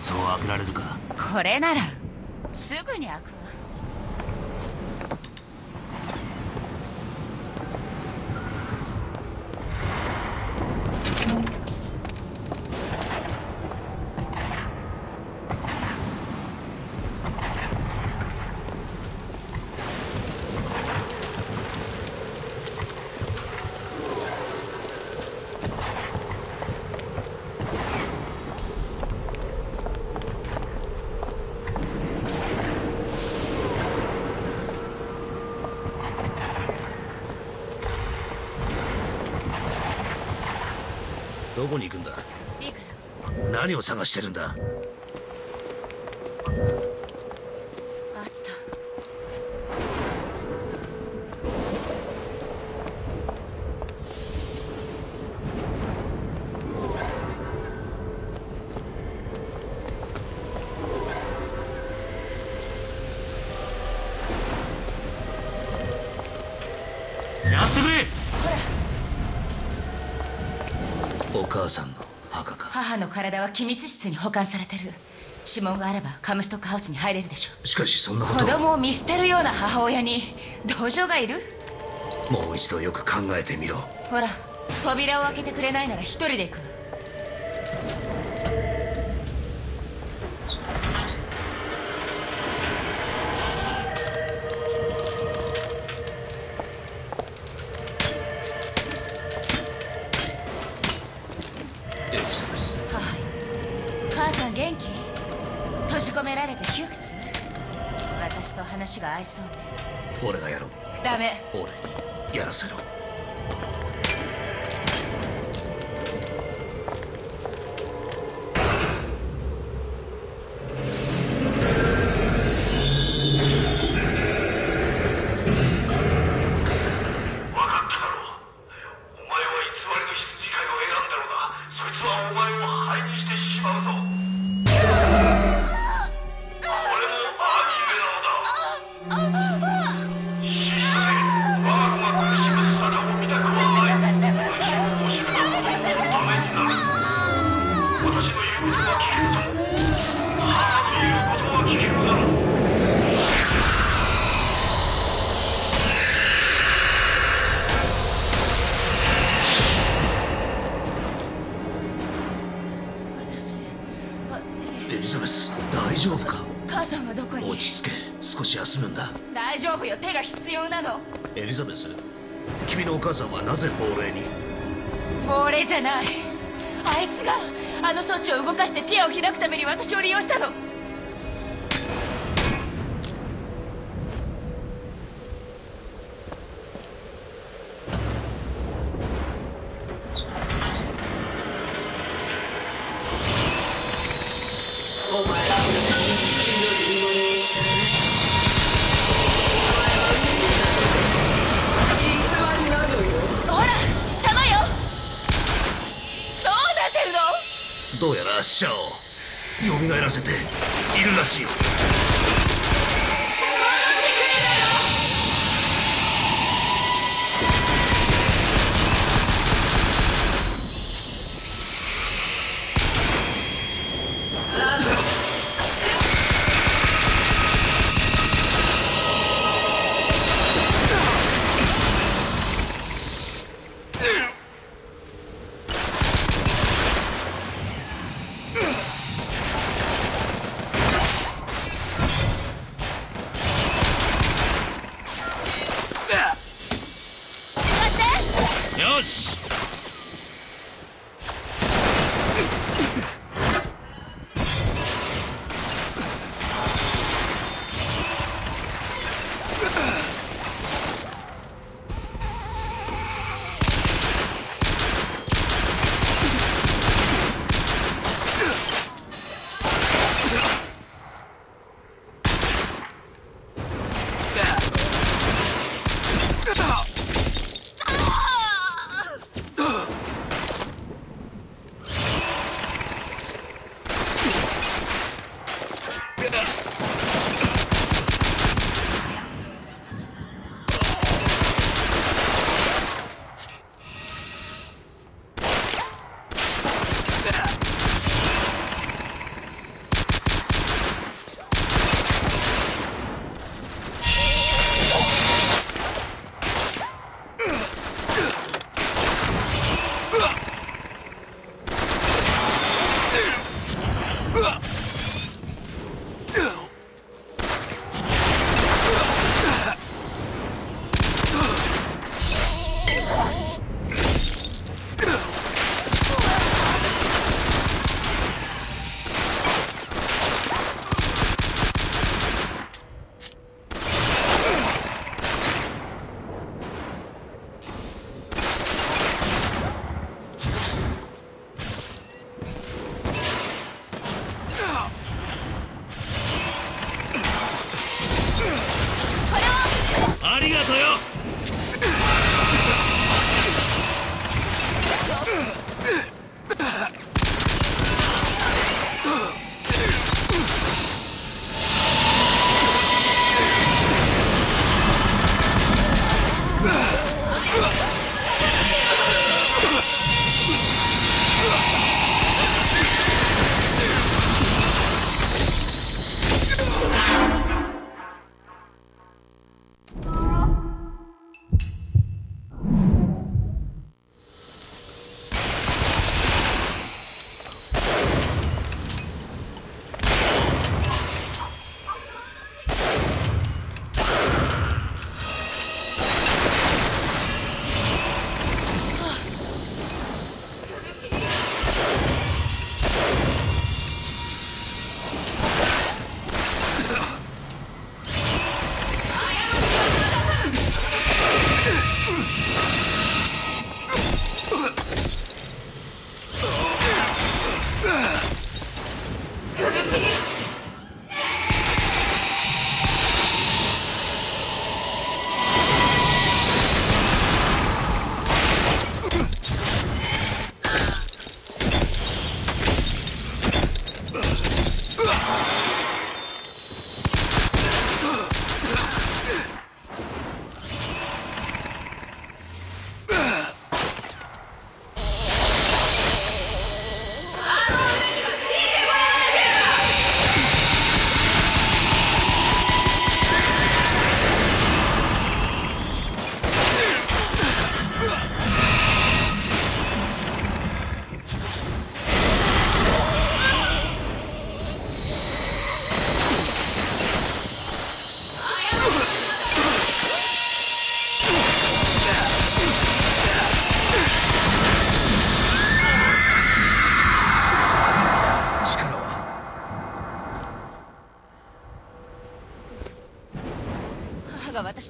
いつを開けられるか。これならすぐに開くわ。こに行くんだ？いいか何を探してるんだ？体は機密室に保管されてる。指紋があればカムストックハウスに入れるでしょしかしそんなこ子と。を供を見捨てるような母親に同情がいる？もう一度よく考えてみろ。ほら扉を開けてくれないなら一人で行くエリザベス君のお母さんはなぜ亡霊に？亡霊じゃない。あいつがあの装置を動かしてティアを開くために私を利用したの。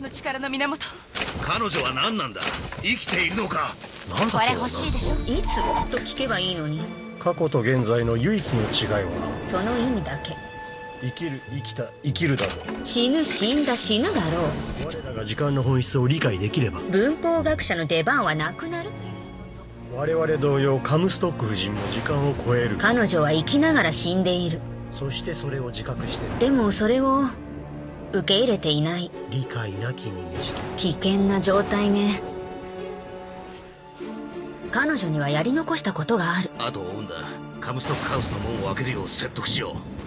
私の力の源。彼女は何なんだ？生きているのか？これ欲しいでしょ？いつ？と聞けばいいのに。過去と現在の唯一の違いは？その意味だけ。生きる生きた生きるだろ死ぬ死んだ死ぬだろう。我らが時間の本質を理解できれば。う文法学者の出番はなくなる？我々同様カムストック夫人も時間を超える。彼女は生きながら死んでいる。そしてそれを自覚してる。でもそれを受け入れていない。理解なき認識。危険な状態ね。彼女にはやり残したことがある。後を追うんだ。カムストックハウスの門を開けるよう説得しよう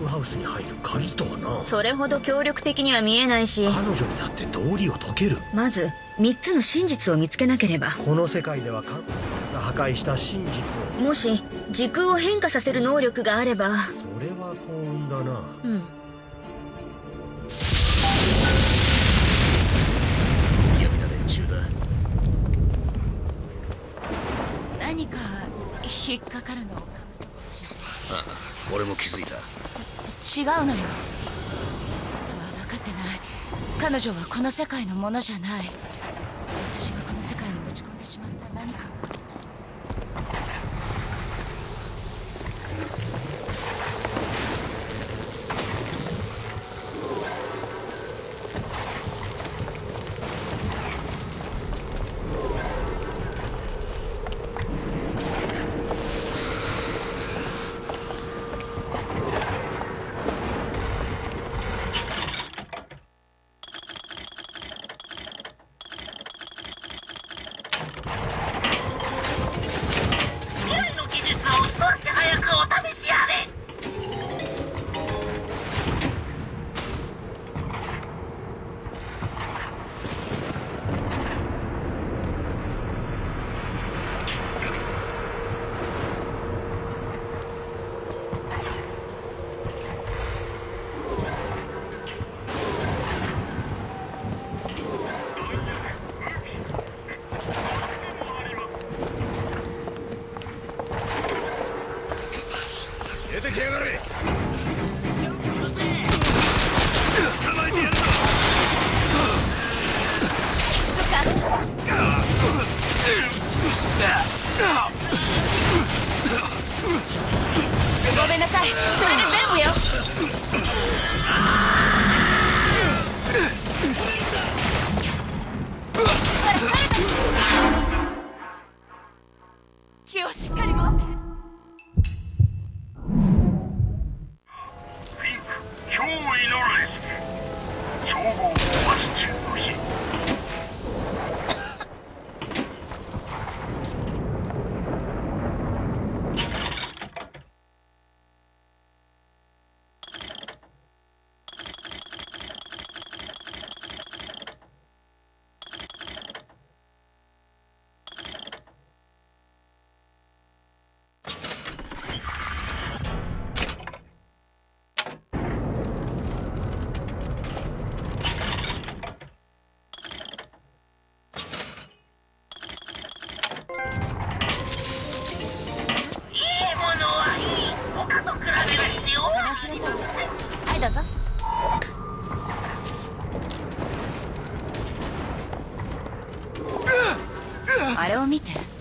クハウスに入る鍵とはな。それほど協力的には見えないし。彼女にだって道理を解ける。まず3つの真実を見つけなければ。この世界ではカムが破壊した真実を。もし時空を変化させる能力があれば。それは幸運だな。うん。闇な連中だ何か引っかかるのカムストックじああ俺も気づいた。ゃ違うのよ。では分かってない。彼女はこの世界のものじゃない。私がこの世界にごめんなさい。それで全部よ。を見て。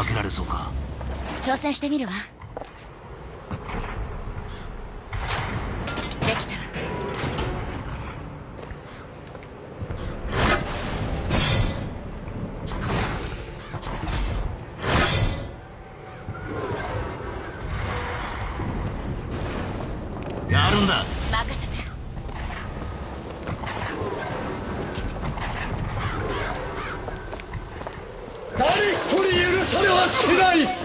開けられそうか？挑戦してみるわ。しない。